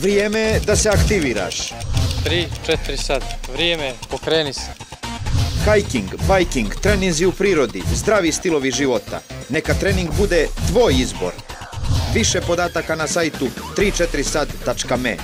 Vrijeme da se aktiviraš. 3-4 sat. Vrijeme, pokreni se. Hiking, biking, treninzi u prirodi, zdravi stilovi života. Neka trening bude tvoj izbor. Više podataka na sajtu 347.me.